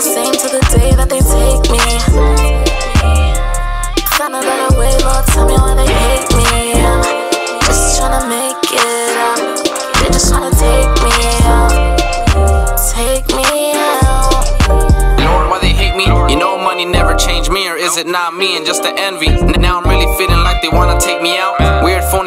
same to the day that they take me. Find a better way, Lord, tell me why they hate me. Just tryna make it up. They just tryna take me out. Take me out. Lord, why they hate me? You know money never changed me, or is it not me and just the envy? Now I'm really feeling like they wanna take me out.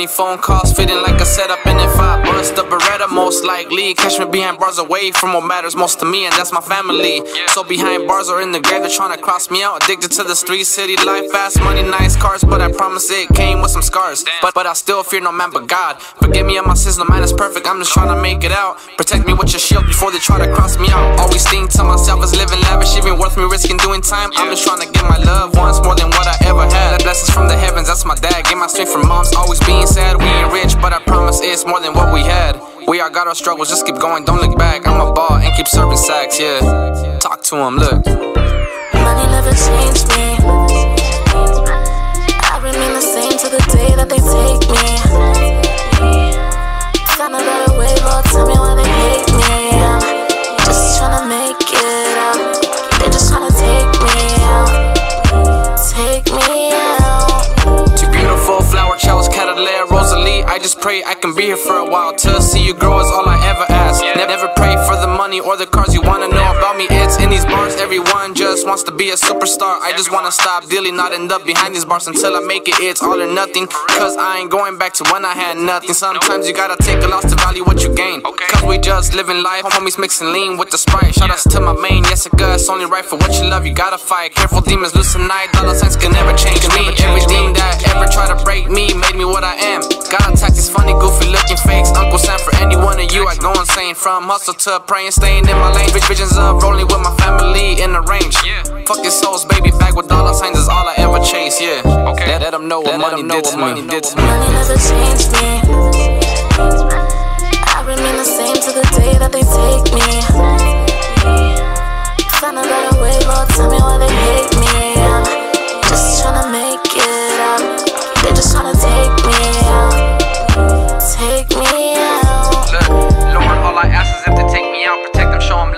Phony phone calls, feeling like a setup, and if I bust a Beretta, most likely catch me behind bars away from what matters most to me, and that's my family. So behind bars or in the grave, they're trying to cross me out. Addicted to the street, city life, fast money, nice cars, but I promise it came with some scars. But but I still fear no man but God. Forgive me of my sins, no man is perfect. I'm just trying to make it out. Protect me with your shield before they try to cross me out. Always think to myself, is living lavish even worth me risking doing time? I'm just trying to give my loved ones more than what I ever had. Blessings from the heavens, that's my dad. Get my strength from moms, always being We ain't rich, but I promise it's more than what we had. We all got our struggles, just keep going, don't look back. I'm a ball and keep serving sacks, yeah. Talk to him, look. Money never changed me. I remain the same to the day that they take me. Just pray I can be here for a while. To see you grow money or the cars you wanna know about me. It's in these bars, everyone just wants to be a superstar. I just wanna stop dealing, not end up behind these bars until I make it. It's all or nothing. Cause I ain't going back to when I had nothing. Sometimes you gotta take a loss to value what you gain. Cause we just living life, homies mixing lean with the sprite. Shout outs to my main, yes, it it's only right for what you love, you gotta fight. Careful demons, loose tonight, dollar signs can never change me. Everything that ever try to break me made me what I am. Gotta attack these funny, goofy looking fakes. Go. From hustle to praying, staying in my lane. Bitch, visions of rolling with my family in the range. Fuck your souls, baby, back with dollar signs is all I ever chase, yeah. Okay. Let, let them know what money did to me. Money never changed me.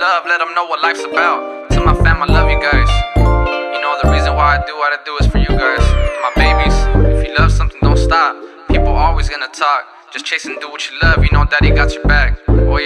Love, let them know what life's about. To my fam, I love you guys. You know the reason why I do what I do is for you guys, my babies. If you love something, don't stop. People always gonna talk. Just chase and do what you love. You know Daddy got your back. Oh yeah,